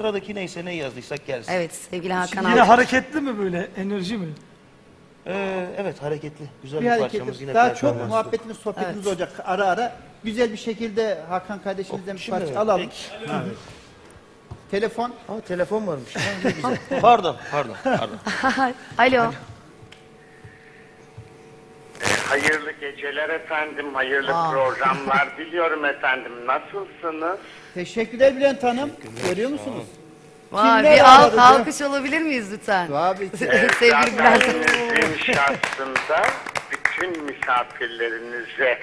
Sıradaki neyse ne yazdıysak gelsin. Evet sevgili Hakan Yine abi. hareketli mi böyle? Enerji mi? Ee, evet hareketli. Güzel bir, bir parçamız yine Daha çok performanslı. sohbetiniz Evet. olacak ara ara. Güzel bir şekilde Hakan kardeşimizden bir Şimdi parça evet, alalım. peki. Telefon. Aa telefon varmış. Ha, ne güzel. pardon, pardon, pardon. Alo. Hayırlı geceler efendim, hayırlı Aa. programlar diliyorum efendim. Nasılsınız? Teşekkürler Bülent Hanım. Görüyor musunuz? Vay, Kimler bir al, aradı? alkış olabilir miyiz lütfen? Tabii ki. sevgili Bülent Hanım. Şahsında bütün misafirlerinize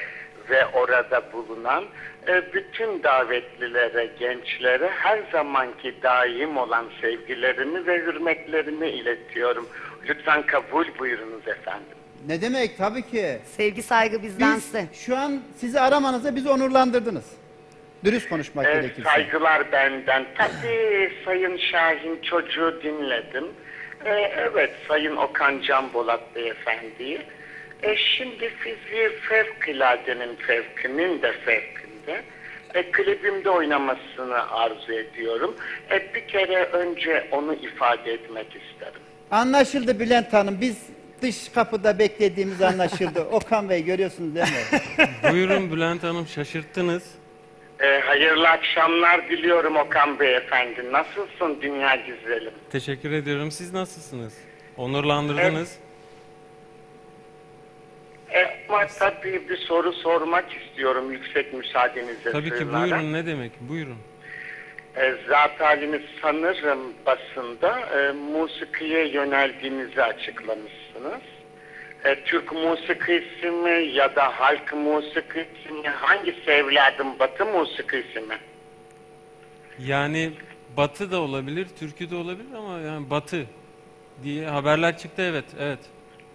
ve orada bulunan e, bütün davetlilere, gençlere her zamanki daim olan sevgilerimi ve hürmetlerimi iletiyorum. Lütfen kabul buyurunuz efendim. Ne demek? Tabii ki. Sevgi saygı bizden Biz şu an sizi aramanızda bizi onurlandırdınız. Dürüst konuşmak Ee, gerekirse. saygılar benden. Tabii Sayın Şahin çocuğu dinledim. Ee, evet Sayın Okan Can Bolat Beyefendiyi. Ee, şimdi fiziği fevkaladenin fevkinin de fevkinde. E, klibimde oynamasını arzu ediyorum. E, bir kere önce onu ifade etmek isterim. Anlaşıldı Bülent Hanım. Biz dış kapıda beklediğimiz anlaşıldı. Okan Bey görüyorsunuz değil mi? Buyurun Bülent Hanım şaşırttınız. E, hayırlı akşamlar diliyorum Okan Beyefendi. Nasılsın dünya güzelim? Teşekkür ediyorum. Siz nasılsınız? Onurlandırdınız. E, ama tabii bir soru sormak istiyorum yüksek müsaadenizle. Tabii ki sığınarak. buyurun ne demek? Buyurun. E, zat haliniz sanırım basında e, musikiye yöneldiğinizi açıklamışsınız. E, Türk musikisi mi ya da halk musikisi mi? Hangisi evladım? Batı musikisi mi? Yani Batı da olabilir, Türkü de olabilir ama yani Batı diye haberler çıktı evet, evet.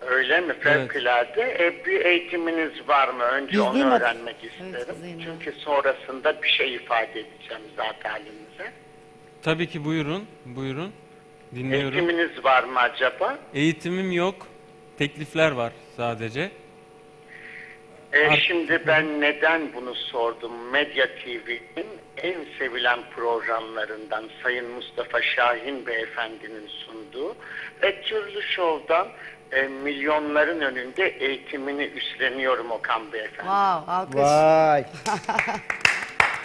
Öyle mi? Fevkalade. E, bir eğitiminiz var mı? Önce Biz onu duymadık. öğrenmek isterim. Zeynep. Çünkü sonrasında bir şey ifade edeceğim zat halinize. Tabii ki buyurun, buyurun. Dinliyorum. Eğitiminiz var mı acaba? Eğitimim yok, teklifler var sadece. E, şimdi ben neden bunu sordum? Medya TV'nin en sevilen programlarından Sayın Mustafa Şahin Beyefendi'nin sunduğu ve türlü şovdan e, milyonların önünde eğitimini üstleniyorum Okan Beyefendi. Wow, alkış. Vay.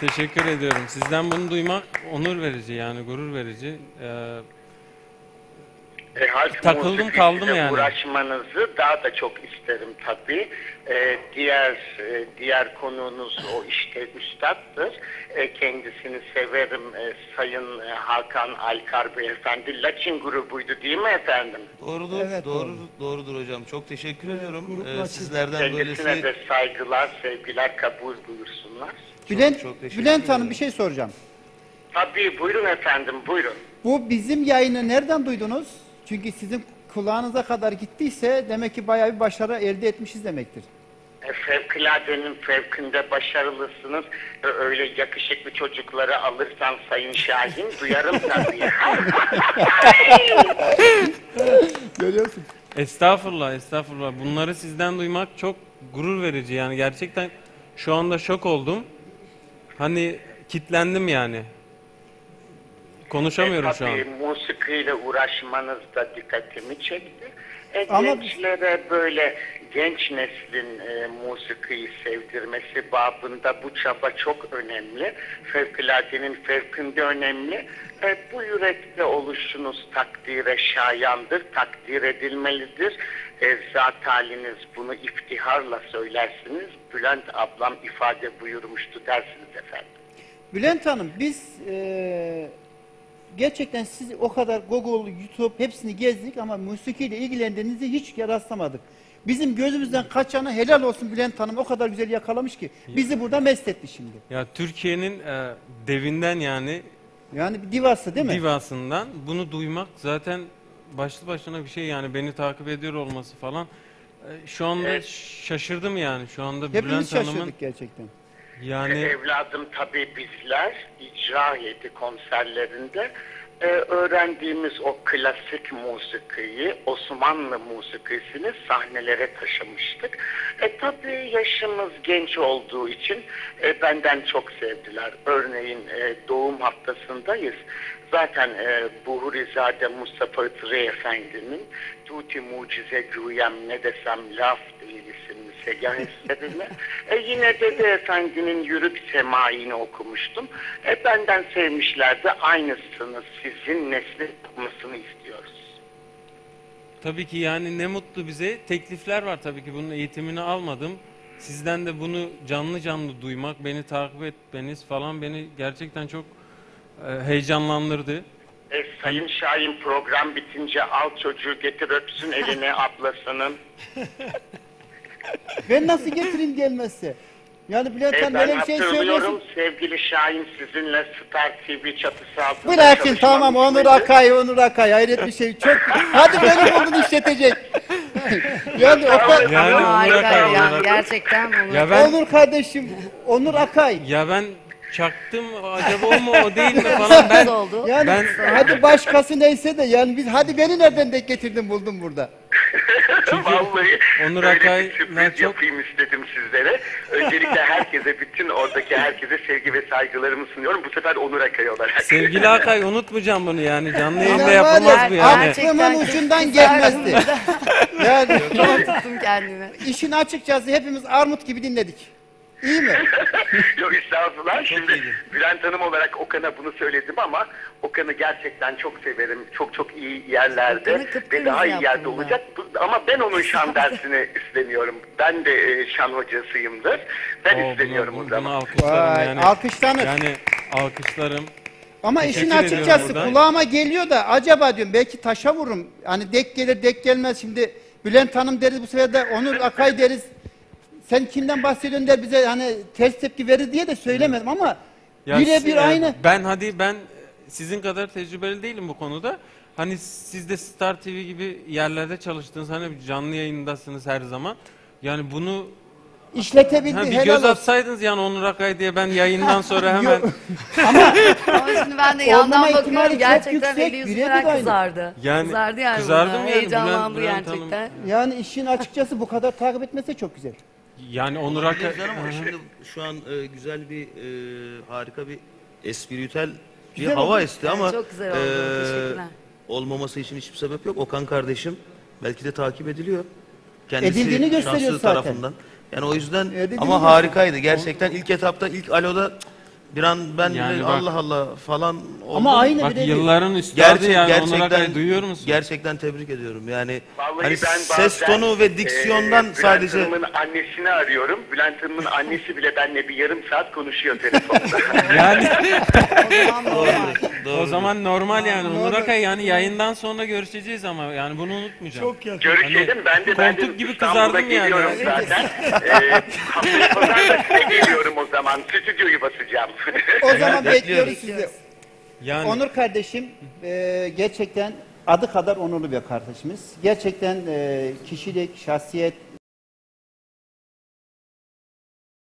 Teşekkür ediyorum. Sizden bunu duymak onur verici yani gurur verici. Ee, E, halk Takıldım kaldım yani. uğraşmanızı daha da çok isterim tabii. E, diğer e, diğer konuğunuz o işte üstattır. E, kendisini severim e, Sayın e, Hakan Alkar Beyefendi. Laçin grubuydu değil mi efendim? Doğrudur, Evet, doğru, doğrudur hocam. Çok teşekkür ediyorum. Ee, sizlerden Kendisine böylesi de saygılar, sevgiler kabul buyursunlar. Bülent, çok teşekkür Bülent Hanım ederim. bir şey soracağım. Tabii buyurun efendim buyurun. Bu bizim yayını nereden duydunuz? Çünkü sizin kulağınıza kadar gittiyse demek ki bayağı bir başarı elde etmişiz demektir. E, Fevkaladenin fevkinde başarılısınız. E, Öyle yakışıklı çocukları alırsan Sayın Şahin duyarım tabii. Görüyorsun. Estağfurullah, estağfurullah. Bunları sizden duymak çok gurur verici. Yani gerçekten şu anda şok oldum. Hani kitlendim yani. Konuşamıyorum e, şu an. tabii musikiyle uğraşmanız da dikkatimi çekti. E, Ama- gençlere böyle genç neslin e, musikiyi sevdirmesi babında bu çaba çok önemli. Fevkaladenin fevkinde önemli. E, bu yürekte oluşunuz takdire şayandır, takdir edilmelidir. E, zat haliniz bunu iftiharla söylersiniz. Bülent ablam ifade buyurmuştu dersiniz efendim. Bülent Hanım biz eee, gerçekten siz o kadar Google, YouTube hepsini gezdik ama musikiyle ilgilendiğinizi hiç rastlamadık. Bizim gözümüzden kaçanı helal olsun Bülent Hanım o kadar güzel yakalamış ki bizi burada mest etti şimdi. Ya Türkiye'nin e, devinden yani Yani bir divası değil mi? divasından bunu duymak zaten başlı başına bir şey yani beni takip ediyor olması falan. E, şu anda Evet. şaşırdım yani şu anda Hepimiz Bülent Hanım'ın şaşırdık gerçekten. Yani Evladım tabii bizler icra yedi konserlerinde e, öğrendiğimiz o klasik musikiyi, Osmanlı musikisini sahnelere taşımıştık. E tabii yaşımız genç olduğu için e, benden çok sevdiler. Örneğin e, doğum haftasındayız. Zaten e, Buhurizade Mustafa Itri Efendi'nin Tuti Mucize Güyem Ne Desem Laf Değil isimli segah eserine. e, yine Dede Efendi'nin Yürük Semai'ni okumuştum. E, benden sevmişlerdi. Aynısını sizin nesli yapmasını istiyoruz. Tabii ki yani ne mutlu bize. Teklifler var tabii ki bunun eğitimini almadım. Sizden de bunu canlı canlı duymak, beni takip etmeniz falan beni gerçekten çok e, heyecanlandırdı. E, Sayın Şahin program bitince al çocuğu getir öpsün eline ablasının. Ben nasıl getireyim gelmezse? Yani Bülent E, Hanım ben böyle bir şey hatırlıyorum söylüyorsun. sevgili Şahin sizinle Star TV çatısı altında Bırakın tamam Onur? Akay, Onur Akay hayret bir şey. Çok hadi beni buldun işletecek. yani o kadar... Yani Onur Harika Akay, Onur Akay. gerçekten Onur. Ya ben Onur kardeşim, Onur Akay. ya ben çaktım acaba o mu o değil mi falan ben. Yani Ben- hadi başkası neyse de yani biz hadi beni nereden denk getirdin buldun burada. Vallahi Onur böyle Akay bir sürpriz ben çok- yapayım istedim sizlere. Öncelikle herkese, bütün oradaki herkese sevgi ve saygılarımı sunuyorum. Bu sefer Onur Akay olarak. sevgili Akay unutmayacağım bunu yani canlı yayında yapılmaz ya, bu yani. Aklımın ucundan gelmezdi. Yani tuttum kendimi. işin açıkçası hepimiz armut gibi dinledik. İyi mi? Yok estağfurullah. Şimdi iyiydi. Bülent Hanım olarak Okan'a bunu söyledim ama Okan'ı gerçekten çok severim. Çok çok iyi yerlerde ve daha iyi yerde olacak. Bu- Ama ben onun şan dersini üstleniyorum. Ben de e, şan hocasıyımdır. Ben Oo, üstleniyorum bunu, o bunu, zaman. alkışlarım Vay, yani. alkışlanır. Yani alkışlarım. Ama Teşekkür işin ediyorum açıkçası buradan. kulağıma geliyor da acaba diyorum belki taşa vururum. Hani dek gelir dek gelmez şimdi Bülent Hanım deriz bu sefer de Onur Akay deriz. Sen kimden bahsediyorsun der bize hani ters tepki verir diye de söylemedim ama Ya birebir si- aynı. Ben hadi ben sizin kadar tecrübeli değilim bu konuda. Hani siz de Star TV gibi yerlerde çalıştınız. Hani canlı yayındasınız her zaman. Yani bunu İşletebildi ha, bir helal göz olsun. atsaydınız yani Onur Akay diye ben yayından sonra hemen. Ama şimdi ben de Olmama yandan ihtimali bakıyorum çok gerçekten yüksek, eli yüzü birebir falan aynı. kızardı. Yani kızardı yani kızardım burada. yani, Heyecanlandı Bülent Hanım. gerçekten. Yani işin açıkçası bu kadar takip etmesi çok güzel. Yani Onur Akay Olabilir ama şimdi şu an e, güzel bir e, harika bir espritüel bir Güzel hava oldu. esti ama çok güzel oldu. e, Teşekkürler. olmaması için hiçbir sebep yok. Okan kardeşim belki de takip ediliyor. Kendisi Edildiğini gösteriyor zaten. tarafından. Yani o yüzden Edildiğini ama gösteriyor. harikaydı. Gerçekten ilk etapta ilk aloda cık, bir an ben Yani bile bak- Allah Allah falan oldum. Ama aynı bak birebir. yılların üstadı Gerçek, yani Onur gerçekten Akay duyuyor musun? Gerçekten tebrik ediyorum. Yani Vallahi hani ben ses bazen, tonu ve diksiyondan e, sadece Bülent Hanım'ın annesini arıyorum. Bülent Hanım'ın annesi bile benimle bir yarım saat konuşuyor telefonda. Yani O zaman normal. o zaman normal yani Onur Akay yani yayından sonra görüşeceğiz ama yani bunu unutmayacağım. Çok yakın. Görüşelim. Ben de ben de koltuk gibi İstanbul'a kızardım yani. geliyorum zaten. ee, haftaya pazar da size geliyorum o zaman. Stüdyoyu basacağım. O zaman bekliyoruz sizi. Yani Onur kardeşim e, gerçekten adı kadar onurlu bir kardeşimiz. Gerçekten e, kişilik, şahsiyet,